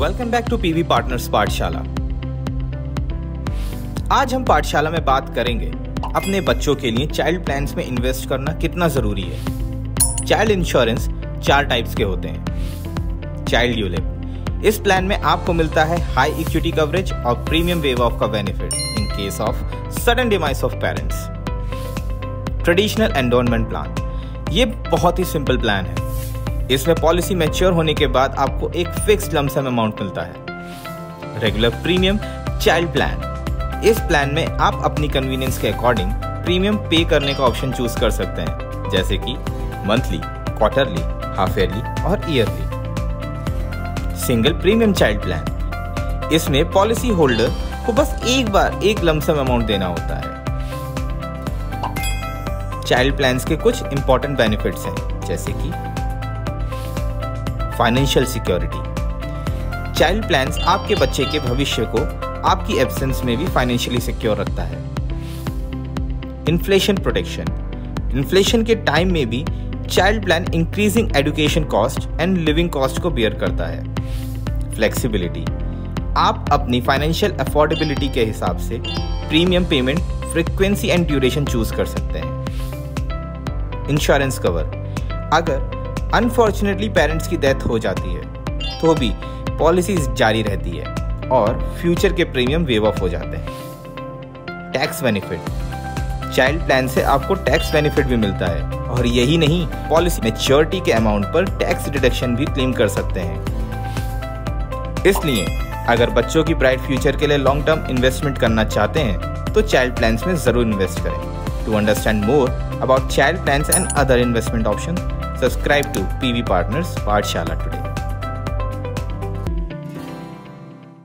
Welcome back to PV partners पाठशाला आज हम पाठशाला में बात करेंगे अपने बच्चों के लिए चाइल्ड प्लान्स में इन्वेस्ट करना कितना ज़रूरी है। चाइल्ड इंश्योरेंस चार टाइप्स के होते हैं। चाइल्ड यूलिप इस प्लान में आपको मिलता है हाई इक्विटी कवरेज और प्रीमियम वेव ऑफ़ का benefit in case of sudden demise of parents traditional endowment plan ये बहुत ही सिंपल प्लान है। इसमें पॉलिसी मैच्योर होने के बाद आपको एक फिक्स्ड लमसम अमाउंट मिलता है। रेगुलर प्रीमियम चाइल्ड प्लान इस प्लान में आप अपनी कन्वीनियंस के अकॉर्डिंग प्रीमियम पे करने का ऑप्शन चूज़ कर सकते हैं, जैसे कि मंथली क्वार्टरली हाफ़ ईयरली और yearly single premium child plan इसमें पॉलिसी होल्डर को बस एक बार एक लमसम अमाउंट देना होता है। चाइल्ड प्लान्स के कुछ इंपॉर्टेंट बेनिफिट्स हैं, जैसे कि फाइनेंशियल सिक्योरिटी चाइल्ड प्लान्स आपके बच्चे के भविष्य को आपकी एब्सेंस में भी फाइनेंशियली सिक्योर रखता है। इन्फ्लेशन प्रोटेक्शन इन्फ्लेशन के टाइम में भी child plan increasing education cost and living cost को बियर करता है। फ्लेक्सिबिलिटी आप अपनी फाइनेंशियल अफोर्डेबिलिटी के हिसाब से premium payment frequency and duration choose कर सकते हैं। इंश्योरेंस कवर अगर अनफॉर्चुनेटली पेरेंट्स की डेथ हो जाती है तो भी पॉलिसी जारी रहती है और फ्यूचर के प्रीमियम वेव ऑफ़ हो जाते हैं। टैक्स बेनिफिट चाइल्ड प्लान से आपको टैक्स बेनिफिट भी मिलता है और यही नहीं पॉलिसी मेच्योरिटी के अमाउंट पर टैक्स डिडक्शन भी क्लेम कर सकते हैं। इसलिए, अगर बच्चों की ब्राइट फ्यूचर के लिए लॉन्ग टर्म इन्वेस्टमेंट करना चाहते हैं तो चाइल्ड प्लान में ज़रूर इन्वेस्ट करें। To understand more about child plan and other investment option Subscribe to PV Partners Pathshala today.